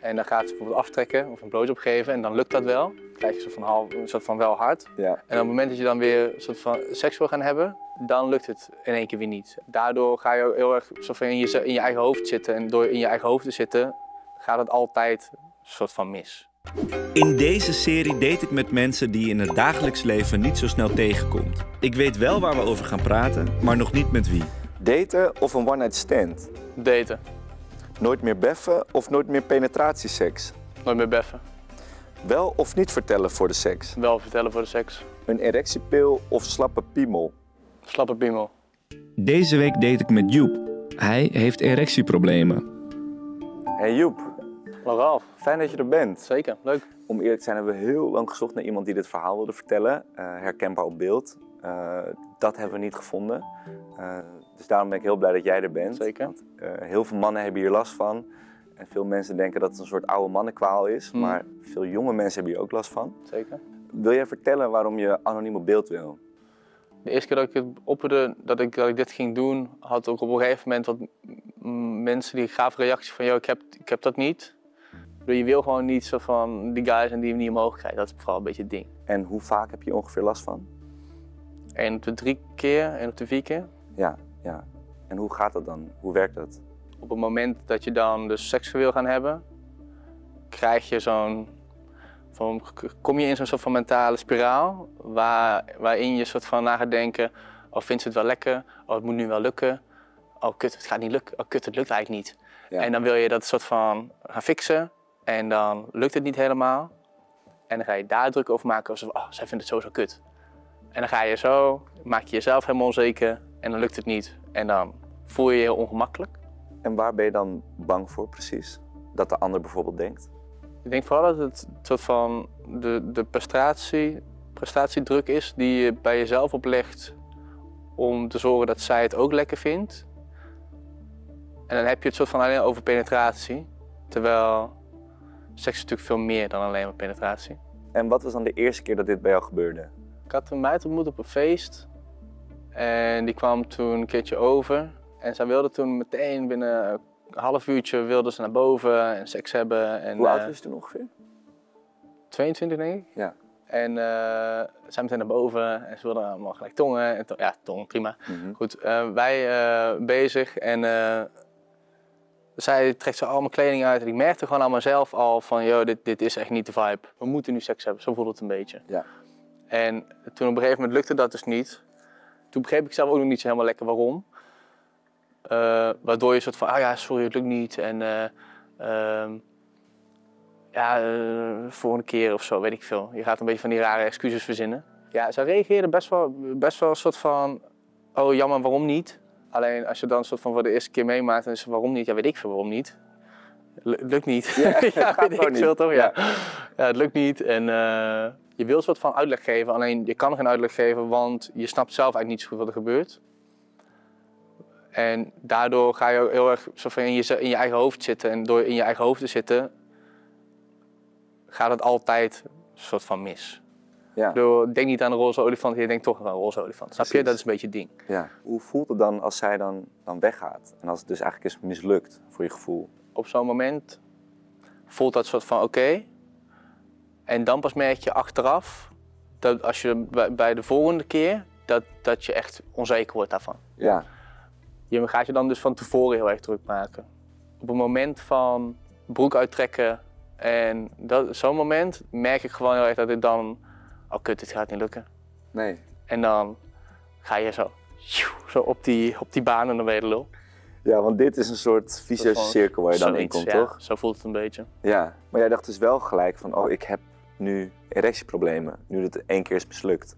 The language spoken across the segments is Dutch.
En dan gaat ze bijvoorbeeld aftrekken of een blowjob geven en dan lukt dat wel. Dan krijg je een soort van, half, een soort van wel hard. Ja. En op het moment dat je dan weer een soort van seks wil gaan hebben, dan lukt het in één keer weer niet. Daardoor ga je ook heel erg soort van in, je, in je eigen hoofd zitten. En door in je eigen hoofd te zitten, gaat het altijd een soort van mis. In deze serie date ik met mensen die je in het dagelijks leven niet zo snel tegenkomt. Ik weet wel waar we over gaan praten, maar nog niet met wie. Daten of een one-night stand? Daten, Nooit meer beffen of nooit meer penetratieseks? nooit meer beffen. Wel of niet vertellen voor de seks? Wel vertellen voor de seks. Een erectiepil of slappe piemel? Slappe piemel. Deze week date ik met Joep. Hij heeft erectieproblemen. Hey Joep, Hallo Ralf. fijn dat je er bent. Zeker, leuk. Om eerlijk te zijn hebben we heel lang gezocht naar iemand die dit verhaal wilde vertellen. eh, herkenbaar op beeld. Eh, dat hebben we niet gevonden. Eh, dus daarom ben ik heel blij dat jij er bent. Zeker. Want, eh, heel veel mannen hebben hier last van. En veel mensen denken dat het een soort oude mannenkwaal is. Hmm. Maar veel jonge mensen hebben hier ook last van. Zeker. Wil jij vertellen waarom je anoniem op beeld wil? De eerste keer dat ik het opperde, dat ik, dat ik dit ging doen, had ook op een gegeven moment wat mensen die gaven reacties van, joh, ik heb, ik heb dat niet. Je wil gewoon niet zo van die guys en die hem niet omhoog krijgen. Dat is vooral een beetje het ding. En hoe vaak heb je ongeveer last van? Eén op de drie keer, één op de vier keer. Ja, ja. En hoe gaat dat dan? Hoe werkt dat? Op het moment dat je dan dus seks wil gaan hebben, krijg je zo'n. Van, kom je in zo'n soort van mentale spiraal waar, waarin je soort van na gaat denken: oh, vindt ze het wel lekker? Oh, het moet nu wel lukken. Oh, kut, het gaat niet lukken. Oh, kut, het lukt eigenlijk niet. Ja. En dan wil je dat soort van gaan fixen en dan lukt het niet helemaal. En dan ga je daar druk over maken. Alsof, oh, zij vindt het sowieso kut. En dan ga je zo, maak je jezelf helemaal onzeker en dan lukt het niet. En dan voel je je heel ongemakkelijk. En waar ben je dan bang voor precies? Dat de ander bijvoorbeeld denkt? Ik denk vooral dat het soort van de, de prestatie, prestatiedruk is die je bij jezelf oplegt om te zorgen dat zij het ook lekker vindt. En dan heb je het soort van alleen over penetratie. Terwijl seks is natuurlijk veel meer dan alleen maar penetratie. En wat was dan de eerste keer dat dit bij jou gebeurde? Ik had een meid ontmoet op een feest. En die kwam toen een keertje over. En zij wilde toen meteen binnen een half uurtje wilde ze naar boven en seks hebben. En, Hoe oud eh, was je toen ongeveer? 22 denk ik. Ja. En eh zij meteen naar boven en ze wilden allemaal gelijk tongen. En to- ja, tong, prima. Mhm. Goed, eh, wij bezig en zij trekt zo allemaal kleding uit. En ik merkte gewoon aan mezelf al van, joh, dit, dit is echt niet de vibe. We moeten nu seks hebben, zo voelde het een beetje. Ja. En toen op een gegeven moment lukte dat dus niet. Toen begreep ik zelf ook nog niet zo helemaal lekker waarom. Eh, waardoor je soort van, ah ja, sorry, het lukt niet. En eh, ehm, ja, eh, volgende keer of zo, weet ik veel. Je gaat een beetje van die rare excuses verzinnen. Ja, zij reageerde best wel, best wel een soort van, oh jammer, waarom niet? Alleen als je dan een soort van voor de eerste keer meemaakt, is het waarom niet? Ja, weet ik veel waarom niet. Het lukt niet. Ja, gaat weet ik veel toch? Ja. ja, het lukt niet. En je wil een soort van uitleg geven, alleen je kan geen uitleg geven, want je snapt zelf eigenlijk niet zo goed wat er gebeurt. En daardoor ga je ook heel erg soort van in, je, in je eigen hoofd zitten. En door in je eigen hoofd te zitten, gaat het altijd een soort van mis. Ja. Denk niet aan een roze olifant, je denkt toch aan een roze olifant. Snap je? Dat is een beetje het ding. ja. Hoe voelt het dan als zij dan, dan weggaat? En als het dus eigenlijk is mislukt voor je gevoel? Op zo'n moment voelt dat soort van oké. En dan pas merk je achteraf, dat als je bij, de volgende keer, dat, dat je echt onzeker wordt daarvan. Ja. Je gaat je dan dus van tevoren heel erg druk maken. Op een moment van broek uittrekken en dat- zo'n moment merk ik gewoon heel erg dat ik dan, oh kut, dit gaat niet lukken. Nee. En dan ga je zo, zo op, die, op die baan en dan ben je de lul. Ja, want dit is een soort vicieuze cirkel waar je dan in komt, ja, toch? Zo voelt het een beetje. Ja. Maar jij dacht dus wel gelijk van, oh, ik heb nu erectieproblemen. Nu dat het één keer is mislukt.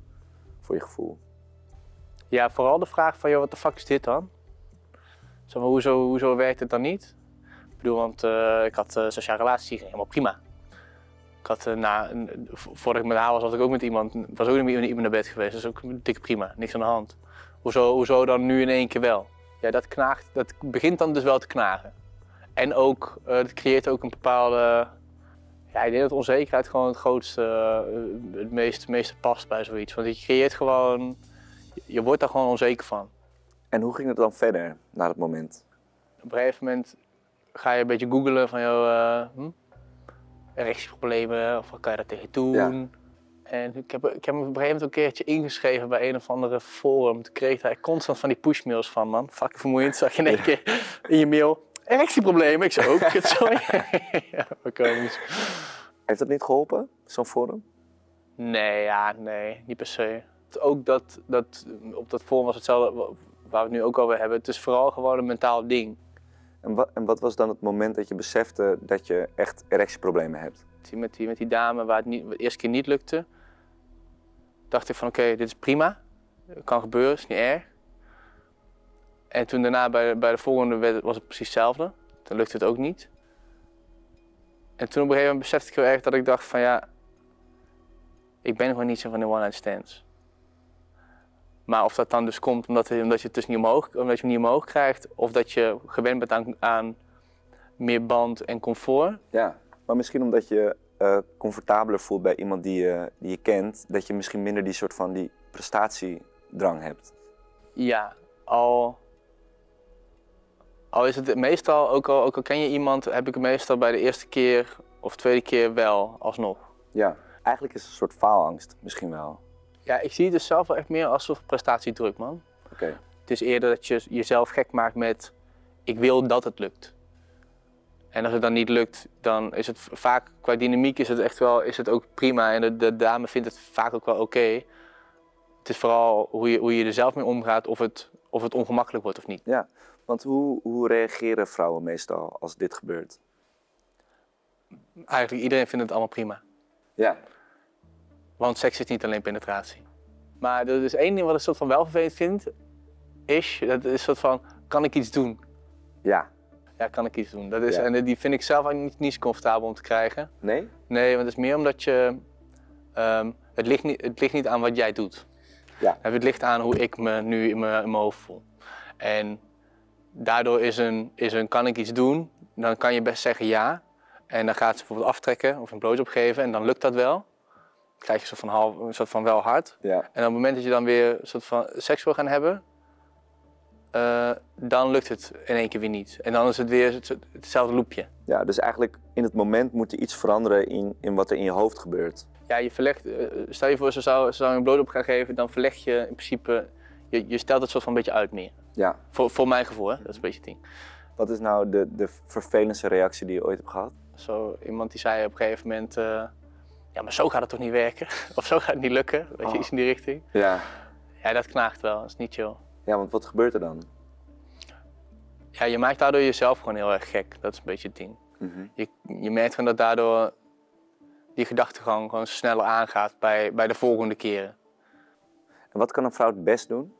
Voor je gevoel. Ja, vooral de vraag van, joh, wat de fuck is dit dan? Zeg maar, hoezo, hoezo werkt het dan niet? Ik bedoel, want eh, ik had uh, sociale relatie, ging helemaal prima. Ik had, eh, na, voordat ik met haar was, was ik ook met iemand, was ook met iemand naar bed geweest. Dus ook dik prima, niks aan de hand. Hoezo, hoezo dan nu in één keer wel? Ja, dat knaagt, dat begint dan dus wel te knagen. En ook, eh het creëert ook een bepaalde, ja, ik denk dat onzekerheid gewoon het grootste, eh, het meest, meeste past bij zoiets. Want je creëert gewoon, je wordt daar gewoon onzeker van. En hoe ging het dan verder na dat moment? Op een gegeven moment ga je een beetje googlen van, joh, eh, hm? erectieproblemen of wat kan je daar tegen doen? En ik heb, ik heb me op een gegeven moment een keertje ingeschreven bij een of andere forum. Toen kreeg hij constant van die pushmails van, man. Fucking vermoeiend, zag je in één keer in je mail. Erectieproblemen. Ik zei ook, het sorry. ja, wat komisch. Heeft dat niet geholpen, zo'n forum? Nee, ja, nee, niet per se. Ook dat, dat, op dat forum was hetzelfde wa- waar we het nu ook over hebben. Het is vooral gewoon een mentaal ding. En wat, en wat was dan het moment dat je besefte dat je echt erectieproblemen hebt? Met die, met die dame waar het niet, de eerste keer niet lukte, dacht ik van oké, dit is prima. Het kan gebeuren, is niet erg. En toen daarna bij, bij de volgende werd- was het precies hetzelfde. Toen lukte het ook niet. En toen op een gegeven moment besefte ik heel erg dat ik dacht van ja, ik ben gewoon niet zo van de one-night stands. Maar of dat dan dus komt omdat, omdat je het dus niet omhoog, omdat je hem niet omhoog krijgt, of dat je gewend bent aan, aan meer band en comfort, Ja. Maar misschien omdat je eh, comfortabeler voelt bij iemand die je, die je kent, dat je misschien minder die soort van die prestatiedrang hebt. Ja, al, al is het meestal, ook al, ook al ken je iemand, heb ik het meestal bij de eerste keer of tweede keer wel alsnog. Ja. Eigenlijk is het een soort faalangst, misschien wel. Ja, ik zie het dus zelf wel echt meer als een prestatiedruk, man. Oké. Het is eerder dat je jezelf gek maakt met, ik wil dat het lukt. En als het dan niet lukt, dan is het vaak, qua dynamiek is het echt wel, is het ook prima. En de, de dame vindt het vaak ook wel oké. Het is vooral hoe je, hoe je er zelf mee omgaat, of het, of het ongemakkelijk wordt of niet. Ja. Want hoe, hoe reageren vrouwen meestal als dit gebeurt? Eigenlijk iedereen vindt het allemaal prima. Ja. Want seks is niet alleen penetratie. Maar er is één ding wat ik soort van wel vervelend vind, is, dat is soort van, kan ik iets doen? Ja. Ja, kan ik iets doen? Dat is, Ja. En die vind ik zelf eigenlijk niet, niet zo comfortabel om te krijgen. Nee? Nee, want het is meer omdat je, ehm, het, ligt niet, het ligt niet aan wat jij doet. Ja. Het ligt aan hoe ik me nu in mijn, in mijn hoofd voel. En daardoor is een, is een, kan ik iets doen? Dan kan je best zeggen ja. En dan gaat ze bijvoorbeeld aftrekken of een blowjob geven en dan lukt dat wel. Dan krijg je een soort van, half, een soort van wel hard. Ja. En op het moment dat je dan weer een soort van seks wil gaan hebben, eh, dan lukt het in één keer weer niet. En dan is het weer het- hetzelfde loopje. Ja, dus eigenlijk in het moment moet er iets veranderen in, in wat er in je hoofd gebeurt. Ja, je verlegt, eh, stel je voor, ze zou, ze zou je een blowjob gaan geven, dan verleg je in principe, je, je stelt het soort van een beetje uit meer. Ja. Voor, voor mijn gevoel, hè? dat is een beetje het ding. Wat is nou de, de vervelendste reactie die je ooit hebt gehad? Zo, iemand die zei op een gegeven moment, eh, ja, maar zo gaat het toch niet werken? of zo gaat het niet lukken? Weet je, Oh. iets in die richting. Ja. Ja, dat knaagt wel, dat is niet chill. Ja, want wat gebeurt er dan? Ja, je maakt daardoor jezelf gewoon heel erg gek, dat is een beetje het ding. Mhm. Je, je merkt gewoon dat daardoor die gedachtegang gewoon sneller aangaat bij, bij de volgende keren. En wat kan een vrouw het best doen?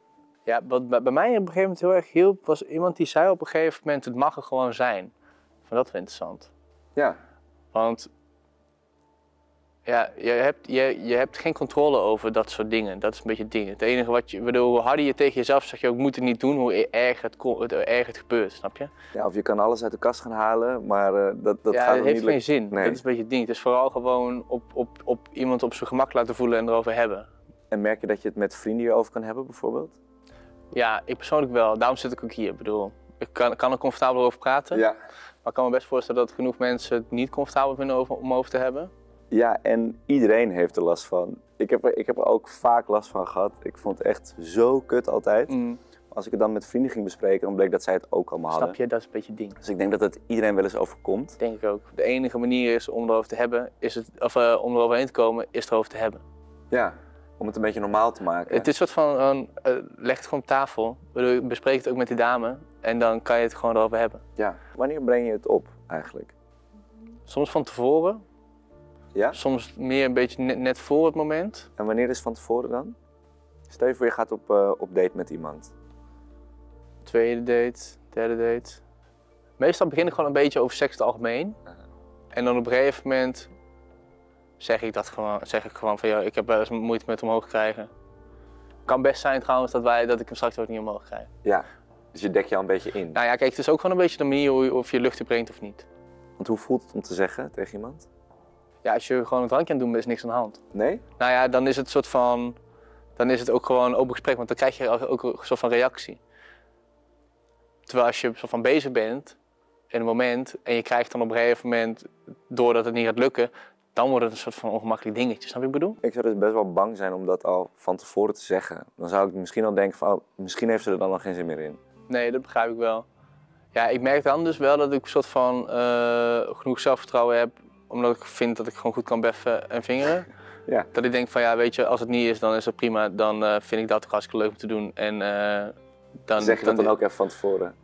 Ja, wat bij bij mij op een gegeven moment heel erg hielp, was iemand die zei op een gegeven moment, het mag er gewoon zijn. Van dat wel interessant. Ja. Want ja, je hebt, je, je hebt geen controle over dat soort dingen. Dat is een beetje het ding. Het enige wat je, bedoel, hoe harder je tegen jezelf zegt, je ook moet het niet doen, hoe erg het, hoe erg het gebeurt, snap je? ja. Of je kan alles uit de kast gaan halen, maar eh, dat, dat ja, gaat het nog heeft niet geen lukken. zin. Nee. Dat is een beetje het ding. Het is vooral gewoon op, op, op iemand op zijn gemak laten voelen en erover hebben. En merk je dat je het met vrienden hierover kan hebben, bijvoorbeeld? Ja, ik persoonlijk wel. Daarom zit ik ook hier. Ik bedoel, ik kan, kan er comfortabel over praten. Ja. Maar ik kan me best voorstellen dat genoeg mensen het niet comfortabel vinden over, om over te hebben. Ja, en iedereen heeft er last van. Ik heb, er, ik heb er ook vaak last van gehad. Ik vond het echt zo kut altijd. Mm, Als ik het dan met vrienden ging bespreken, dan bleek dat zij het ook allemaal hadden. snap je? Dat is een beetje het ding. Dus ik denk dat het iedereen wel eens overkomt. Denk ik ook. De enige manier is om erover te hebben, is het, of eh, om eroverheen te komen, is erover te hebben. Ja. Om het een beetje normaal te maken. Het is een soort van, een, eh, leg het gewoon op tafel. Bespreek het ook met die dame en dan kan je het gewoon erover hebben. Ja. Wanneer breng je het op, eigenlijk? Soms van tevoren, Ja? soms meer een beetje net, net voor het moment. En wanneer is van tevoren dan? Stel je voor je gaat op, eh, op date met iemand. Tweede date, derde date. Meestal begin ik gewoon een beetje over seks in het algemeen. Aha. En dan op een gegeven moment zeg ik dat gewoon, zeg ik gewoon van ja, ik heb wel eens moeite met omhoog krijgen. Kan best zijn trouwens dat, wij, dat ik hem straks ook niet omhoog krijg. Ja. Dus je dek je al een beetje in. Nou ja, kijk, het is ook gewoon een beetje de manier hoe of je lucht brengt of niet. Want hoe voelt het om te zeggen tegen iemand? Ja, als je gewoon een drankje aan het doen bent, is niks aan de hand. Nee? Nou ja, dan is het soort van, dan is het ook gewoon een open gesprek, want dan krijg je ook- een soort van reactie. Terwijl als je soort van bezig bent in een moment en je krijgt dan op een gegeven moment doordat het niet gaat lukken, dan wordt het een soort van ongemakkelijk dingetje. Snap je wat ik bedoel? Ik zou dus best wel bang zijn om dat al van tevoren te zeggen. Dan zou ik misschien al denken van, oh, misschien heeft ze er dan nog geen zin meer in. Nee, dat begrijp ik wel. Ja, ik merk dan dus wel dat ik een soort van eh, genoeg zelfvertrouwen heb, omdat ik vind dat ik gewoon goed kan beffen en vingeren. Ja. Dat ik denk van ja, weet je, als het niet is, dan is het prima. Dan eh, vind ik dat ook hartstikke leuk om te doen. En eh, dan zeg je dat dan ook even van tevoren?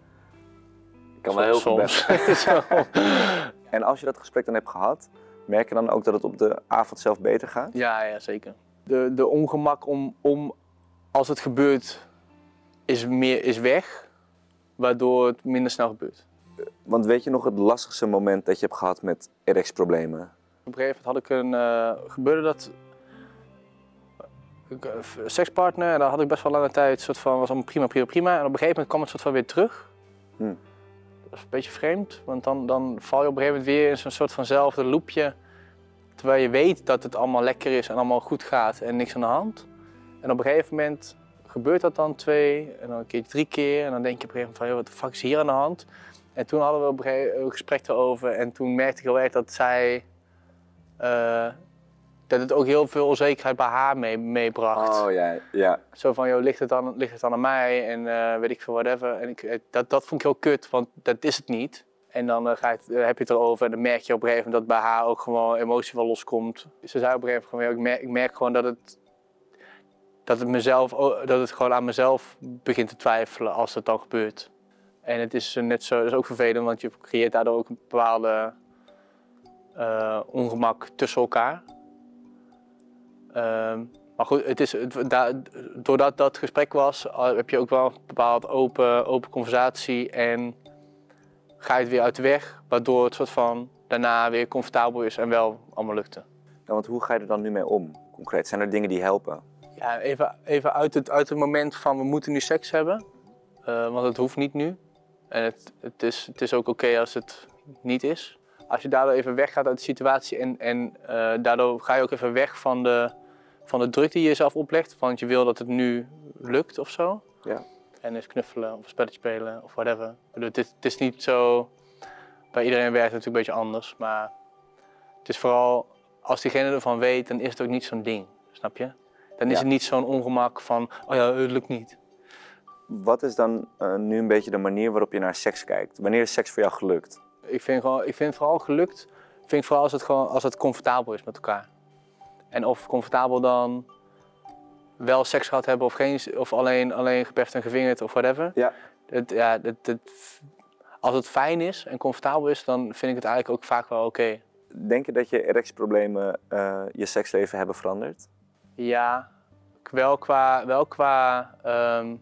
Ik kan wel heel soms. En als je dat gesprek dan hebt gehad, merk je dan ook dat het op de avond zelf beter gaat? Ja, ja, zeker. De, de ongemak om, om, als het gebeurt, is, meer, is weg, waardoor het minder snel gebeurt. Want weet je nog het lastigste moment dat je hebt gehad met erectieproblemen? Op een gegeven moment had ik een, eh, gebeurde dat, ik, eh, een sekspartner, en daar had ik best wel lange tijd, soort van, was allemaal prima, prima, prima. En op een gegeven moment kwam het soort van weer terug. Hm. Dat is een beetje vreemd, want dan, dan val je op een gegeven moment weer in zo'n soort vanzelfde loopje. Terwijl je weet dat het allemaal lekker is en allemaal goed gaat en niks aan de hand. En op een gegeven moment gebeurt dat dan twee en dan een keer drie keer. En dan denk je op een gegeven moment van, joh, wat de fuck is hier aan de hand? En toen hadden we op een gegeven moment een gesprek erover en toen merkte ik heel erg dat zij... eh, dat het ook heel veel onzekerheid bij haar mee, meebracht. Oh ja, ja. Zo van, joh, ligt het dan, ligt het dan aan mij en eh, weet ik veel, whatever. En ik, eh, dat, dat vond ik heel kut, want dat is het niet. En dan eh, ga je eh, heb je het erover en dan merk je op een gegeven moment dat bij haar ook gewoon emotie wel loskomt. Ze zei op een gegeven moment, ik, merk, ik merk gewoon dat het, dat, het mezelf, dat het gewoon aan mezelf begint te twijfelen als het dan gebeurt. En het is net zo, dat is ook vervelend, want je creëert daardoor ook een bepaalde eh, ongemak tussen elkaar. Ehm, maar goed, het is, het, daar, doordat dat gesprek was, eh, heb je ook wel een bepaald open, open conversatie en ga je het weer uit de weg, waardoor het soort van daarna weer comfortabel is en wel allemaal lukte. Ja, want hoe ga je er dan nu mee om? Concreet, zijn er dingen die helpen? Ja, even, even uit, het, uit het moment van we moeten nu seks hebben, eh, want het hoeft niet nu. En het, het, is, het is ook oké als het niet is. Als je daardoor even weggaat uit de situatie en, en eh, daardoor ga je ook even weg van de, van de druk die je jezelf oplegt, want je wil dat het nu lukt of zo. Ja. En is knuffelen of een spelletje spelen of whatever. Ik bedoel, het, is, het is niet zo. Bij iedereen werkt het natuurlijk een beetje anders. Maar het is vooral als diegene ervan weet, dan is het ook niet zo'n ding. Snap je? Dan is Ja. het niet zo'n ongemak van, oh ja, het lukt niet. Wat is dan eh, nu een beetje de manier waarop je naar seks kijkt? Wanneer is seks voor jou gelukt? Ik vind, gewoon, ik vind het vooral gelukt, vind ik vooral als het, gewoon, als het comfortabel is met elkaar. En of comfortabel dan wel seks gehad hebben of, geen, of alleen, alleen gepeft en gevingerd of whatever. Ja. Het, ja, het, het, als het fijn is en comfortabel is, dan vind ik het eigenlijk ook vaak wel oké. Denk je dat je erectieproblemen eh, je seksleven hebben veranderd? Ja, wel qua, wel qua ehm,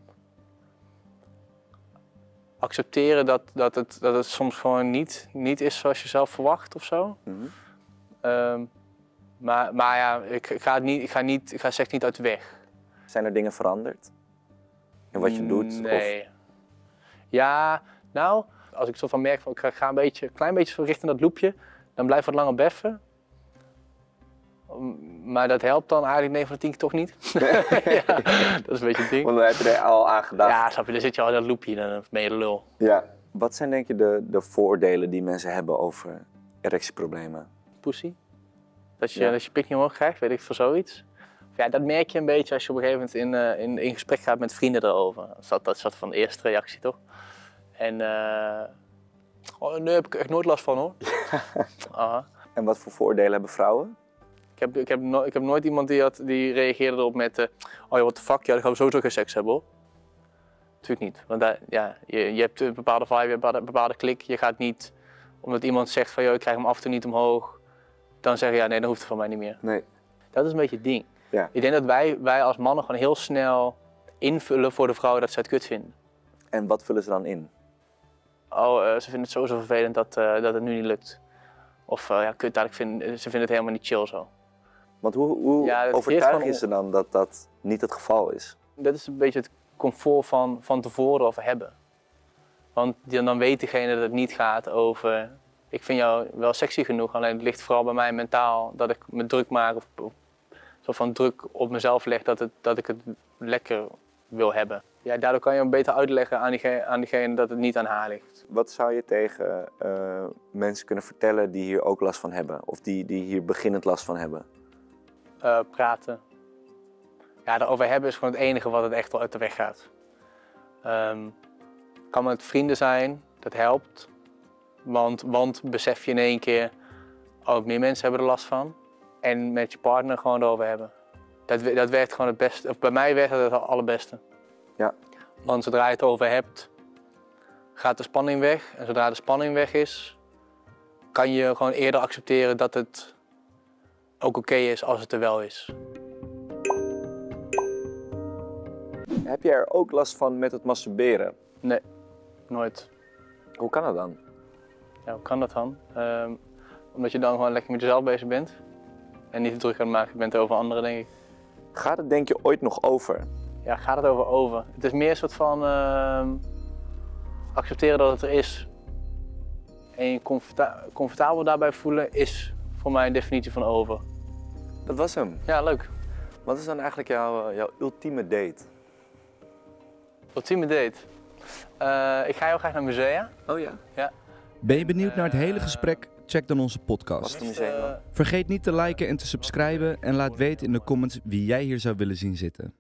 accepteren dat, dat, het, dat het soms gewoon niet, niet is zoals je zelf verwacht of zo. Mhm. Ehm, maar, maar ja, ik, ik, ga niet, ik, ga niet, ik ga seks niet uit de weg. Zijn er dingen veranderd? In wat je doet? Nee. Ja, nou, als ik zo van merk van ik ga- een beetje, klein beetje zo richting dat loopje, dan blijf ik wat langer beffen. Maar dat helpt dan eigenlijk 9 van de 10 keer toch niet. ja, dat is een beetje het ding. want daar heb je er al aan gedacht. Ja, snap je, dan zit je al in dat loopje, dan ben je de lul. Ja. Wat zijn denk je de, de vooroordelen die mensen hebben over erectieproblemen? Pussy. Dat je, Ja. dat je pik niet omhoog krijgt, weet ik veel zoiets. Ja, dat merk je een beetje als je op een gegeven moment in, eh, in, in gesprek gaat met vrienden erover. Dat is dat, van de eerste reactie, toch? En eh oh, nee, heb ik echt nooit last van hoor. Aha. En wat voor vooroordelen hebben vrouwen? Ik heb, ik, heb no- ik heb nooit iemand die, had, die reageerde erop met, eh, oh ja, what the fuck, ja, dan gaan we sowieso geen seks hebben hoor. Natuurlijk niet, want daar, ja, je, je hebt een bepaalde vibe, je hebt een bepaalde, klik. Je gaat niet, omdat iemand zegt van, joh, ik krijg hem af en toe niet omhoog, dan zeggen, ja, nee, dan hoeft het van mij niet meer. Nee. Dat is een beetje het ding. Ja. Ik denk dat wij, wij als mannen gewoon heel snel invullen voor de vrouw dat ze het kut vinden. En wat vullen ze dan in? Oh, eh, ze vinden het sowieso vervelend dat, eh, dat het nu niet lukt. Of ja, kut, eigenlijk vinden, ze vinden het helemaal niet chill zo. Want hoe, hoe Ja, overtuig je ze dan dat dat niet het geval is? Dat is een beetje het comfort van, van tevoren over hebben. Want dan weet degene dat het niet gaat over. Ik vind jou wel sexy genoeg, alleen het ligt vooral bij mij mentaal dat ik me druk maak of, of zo van druk op mezelf leg dat, het, dat ik het lekker wil hebben. Ja, daardoor kan je hem beter uitleggen aan diegene, aan diegene dat het niet aan haar ligt. Wat zou je tegen eh, mensen kunnen vertellen die hier ook last van hebben? Of die, die hier beginnend last van hebben? Eh, praten. Ja, erover hebben is gewoon het enige wat het echt wel uit de weg gaat. Ehm kan met vrienden zijn, dat helpt. Want, want besef je in één keer, ook meer mensen hebben er last van. En met je partner gewoon erover hebben. Dat, dat werkt gewoon het beste. Of bij mij werkt dat het allerbeste. Ja. Want zodra je het over hebt, gaat de spanning weg. En zodra de spanning weg is, kan je gewoon eerder accepteren dat het ook oké is als het er wel is. Heb je er ook last van met het masturberen? Nee, nooit. Hoe kan dat dan? Ja, hoe kan dat dan? Ehm, omdat je dan gewoon lekker met jezelf bezig bent. En niet te druk aan het maken bent over anderen, denk ik. Gaat het denk je ooit nog over? Ja, gaat het over over. Het is meer een soort van ehm, accepteren dat het er is. En je comforta- comfortabel daarbij voelen is voor mij een definitie van over. Dat was hem. Ja, leuk. Wat is dan eigenlijk jouw, eh, jouw ultieme date? Ultieme date. Eh, ik ga heel graag naar musea. Oh ja. Ben je benieuwd naar het hele gesprek? Check dan onze podcast. Eh, Vergeet niet te liken en te subscriben en laat weten in de comments wie jij hier zou willen zien zitten.